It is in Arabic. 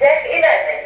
دائما